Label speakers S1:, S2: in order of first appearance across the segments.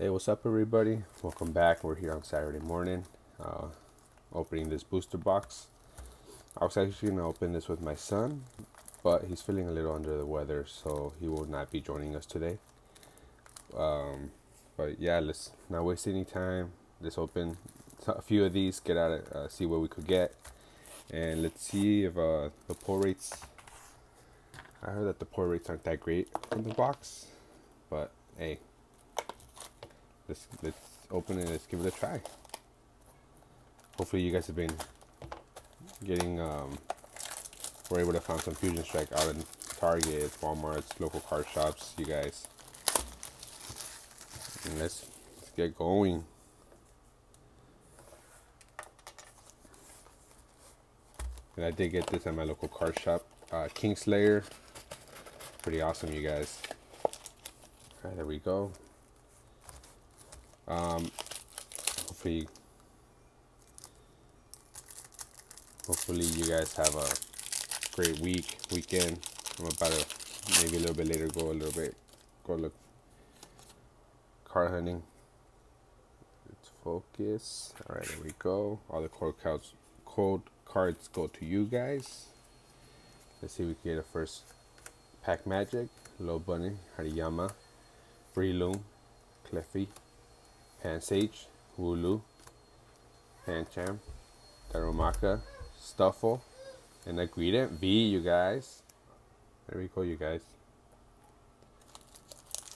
S1: Hey, what's up, everybody? Welcome back. We're here on Saturday morning, uh, opening this booster box. I was actually gonna open this with my son, but he's feeling a little under the weather, so he will not be joining us today. Um, but yeah, let's not waste any time. Let's open a few of these, get out, of, uh, see what we could get, and let's see if uh, the pull rates. I heard that the pull rates aren't that great from the box, but hey let's let's open it let's give it a try. Hopefully you guys have been getting um we're able to find some fusion strike out in target walmart's local card shops you guys. And let's, let's get going. And i did get this at my local card shop uh kingslayer. Pretty awesome you guys. All right there we go um, hopefully, hopefully you guys have a great week, weekend. I'm about to maybe a little bit later go a little bit go look car hunting. Let's focus. All right, there we go. All the code cards, code cards go to you guys. Let's see if we can get a first pack magic. Low Bunny, Hariyama, Breloom, Cleffy, Pansage, Wooloo, Pancham, Darumaka, Stufful, and a Greedent V, you guys. There we go, you guys.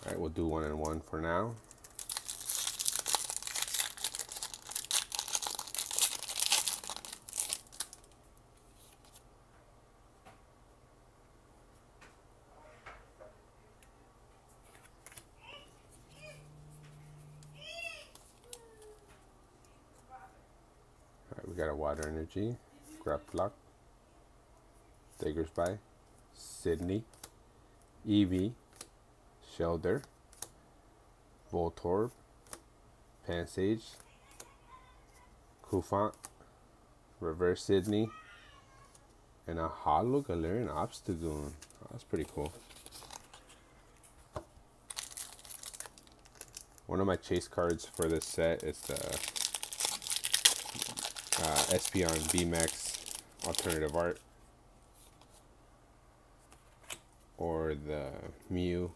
S1: Alright, we'll do one and one for now. we got a water energy, Grapploct, Diggersby, Sidney, Eevee, Shellder, Voltorb, Pansage, Cufant, Reverse Sidney, and a Holo Galarian Obstagoon. Oh, that's pretty cool. One of my chase cards for this set is the uh, Espeon VMAX alternative art or the Mew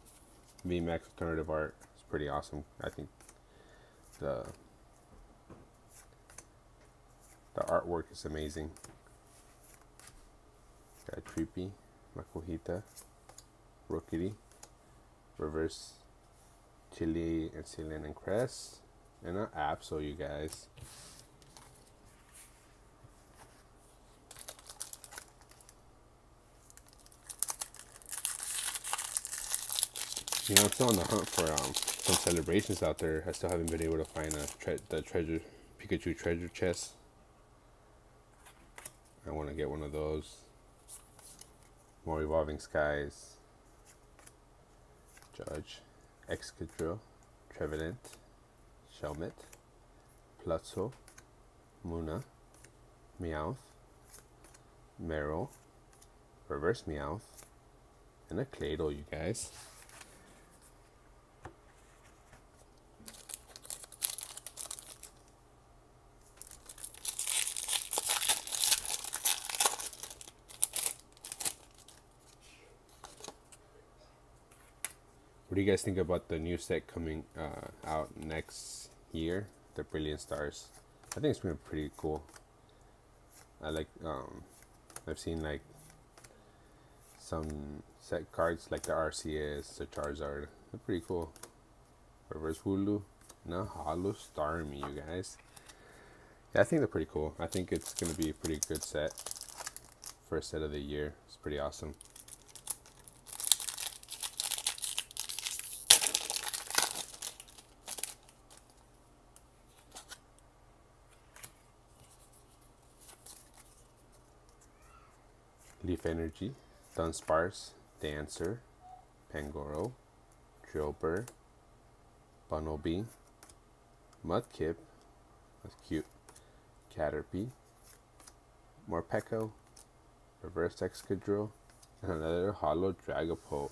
S1: VMAX alternative art. It's pretty awesome. I think the the artwork is amazing. Got Creepy, Makuhita, Rookidee, Reverse Chili and Cilan and Cress, and an Absol, you guys. You know, I'm still on the hunt for um, some celebrations out there. I still haven't been able to find a tre the treasure Pikachu treasure chest. I want to get one of those. More evolving skies. Judge, Excadrill, Trevenant, Shelmet, Plutzo, Munna. Meowth, Meryl, Reverse Meowth, and a Claydol, you guys. What do you guys think about the new set coming uh, out next year? The Brilliant Stars. I think it's been pretty cool. I like. Um, I've seen like some set cards like the RCS, the Charizard. They're pretty cool. Reverse Hulu. no Holo Starmie, you guys. Yeah, I think they're pretty cool. I think it's gonna be a pretty good set. First set of the year. It's pretty awesome. Leaf Energy, Dunsparce, Dancer, Pangoro, Drillbur, Bunnelby, Mudkip, that's cute, Caterpie, Morpeko, Reverse Excadrill, and another Holo Dragapult.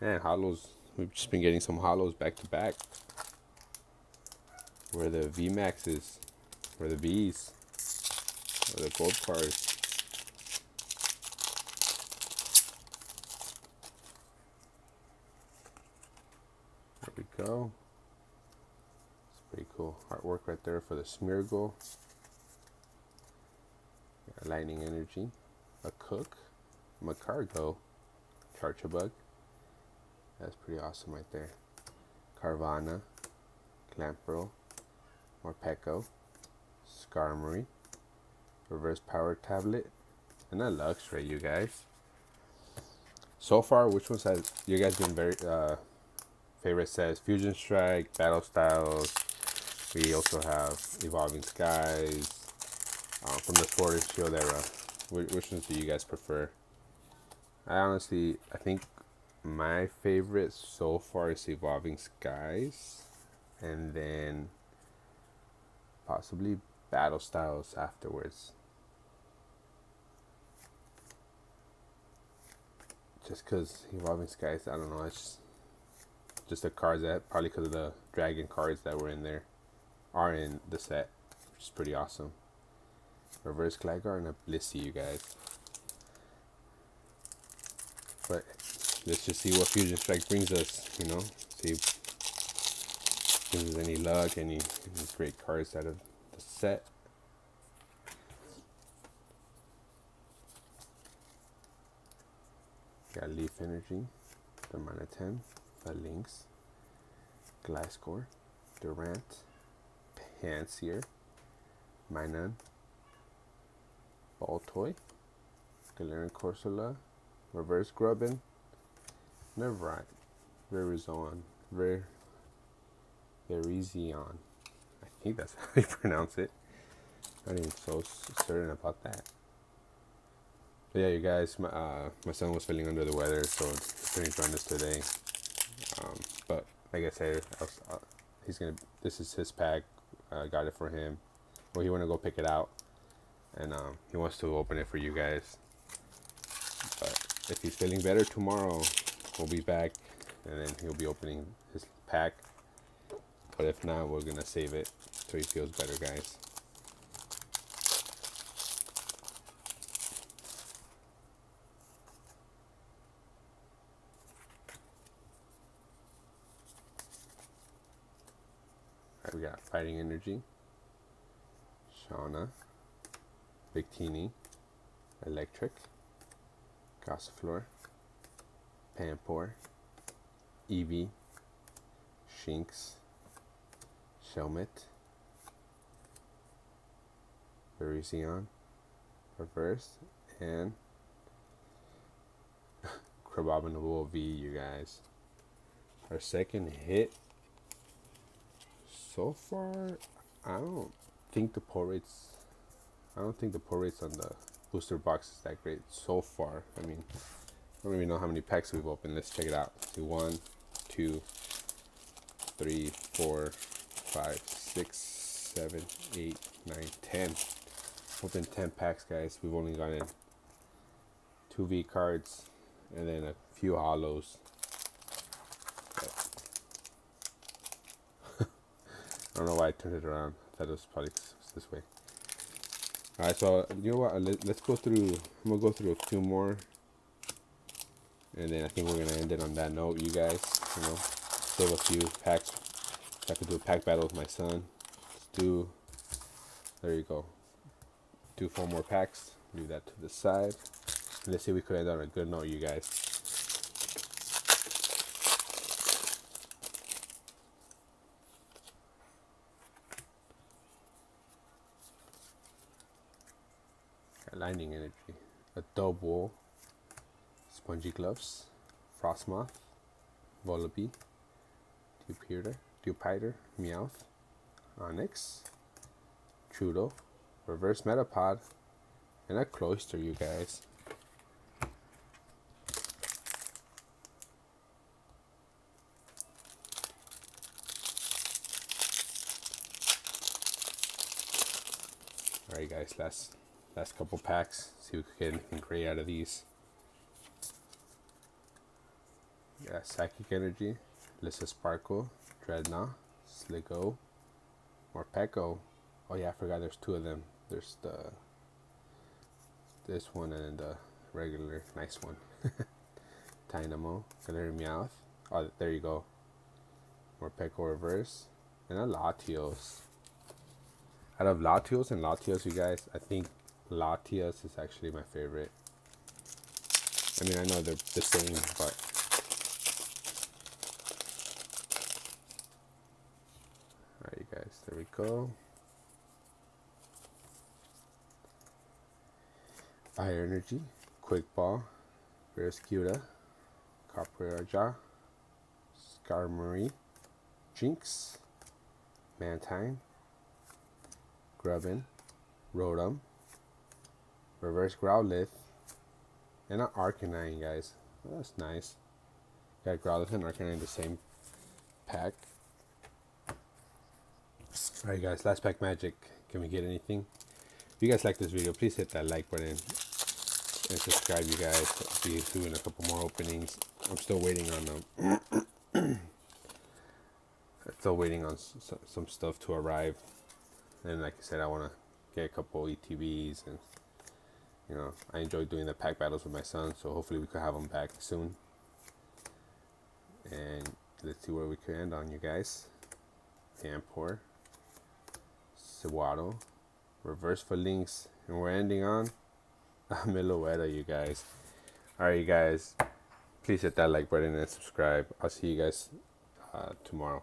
S1: Man, Hollows, we've just been getting some hollows back to back. Where the VMAXs, where the V's, where the gold cards. There we go. It's pretty cool artwork right there for the Smeargle. Lightning Energy, a Cook, Magcargo, Charjabug. That's pretty awesome right there. Carvanha, Clamperl, Morpeko, Skarmory, Reverse Power Tablet, and a Luxray, you guys. So far, which ones has you guys been very uh, favorite says Fusion Strike, Battle Styles. We also have Evolving Skies uh, from the Sword and Shield era. Which, which ones do you guys prefer? I honestly, I think my favorite so far is Evolving Skies, and then possibly Battle Styles afterwards. Just because Evolving Skies, I don't know, it's just, just the cards that probably because of the dragon cards that were in there are in the set, which is pretty awesome. Reverse Gligar and a Blissey, you guys. But let's just see what Fusion Strike brings us, you know? See if there's any luck, any, any great cards out of the set. Got Leaf Energy, the mana 10. Links, Glasscore, Durant, Pansear, Minan, Baltoy, Galarian Corsola, Reverse Grubbin, Neverite, Verizon, Ver, Virizion. I think that's how you pronounce it. I'm not even so certain about that. But yeah, you guys, my, uh, my son was feeling under the weather, so it's pretty this today. Um, but like I said, I was, uh, he's gonna. This is his pack. I uh, got it for him. Well, he want to go pick it out, and um, he wants to open it for you guys. But if he's feeling better tomorrow, we'll be back, and then he'll be opening his pack. But if not, we're gonna save it so he feels better, guys. We got Fighting Energy, Shauna, Victini, Electric, Gossifleur, Panpour, Eevee, Shinx, Shelmet, Virizion, Reverse, and Crabominable V, you guys. Our second hit so far, I don't think the pull rates. I don't think the pull rates on the booster box is that great so far. I mean, I don't even know how many packs we've opened. Let's check it out. Do one, two, three, four, five, six, seven, eight, nine, ten. Open ten packs, guys. We've only gotten two V cards and then a few hollows. I don't know why I turned it around. It was probably this way. Alright, so you know what? Let, us go through. I'm gonna go through a few more, and then I think we're gonna end it on that note. You guys, you know, save a few packs. I could do a pack battle with my son. Let's do. There you go. Do four more packs. Do that to the side. Let's see we could end on a good note, you guys. Lightning Energy, a Double, Spongy Gloves, Frosmoth, Volbeat, Dewpider, Dewpider, Meowth, Onix, Trudeau, Reverse Metapod, and a Cloyster, you guys. Alright guys, last last couple packs. See if we can great out of these. Yeah, Psychic Energy, Lissa Sparkle, Dreadnought, Sliggoo, Morpeko. Oh yeah, I forgot there's two of them. There's the this one and the regular nice one. Dynamo, Galarian Meowth. Oh, there you go. Morpeko Reverse, and a Latios. Out of Latios and Latios, you guys, I think Latias is actually my favorite. I mean, I know they're the same, but Alright, you guys, there we go. Fire Energy, Quick Ball, Barraskewda, Copperajah, Skarmory, Jynx, Mantine, Grubbin, Rotom, Reverse Growlithe, and an Arcanine, guys. That's nice. Got Growlithe and Arcanine in the same pack. Alright guys, last pack magic. Can we get anything? If you guys like this video, please hit that like button and subscribe you guys. I'll be doing a couple more openings. I'm still waiting on um, them. still waiting on some stuff to arrive. And like I said, I want to get a couple ETBs and you know, I enjoy doing the pack battles with my son, so hopefully we could have them back soon. And let's see where we can end on you guys. Ampor. Sewaddle, reverse for links, and we're ending on a Meloetta, you guys. Alright, you guys, please hit that like button and subscribe. I'll see you guys uh, tomorrow.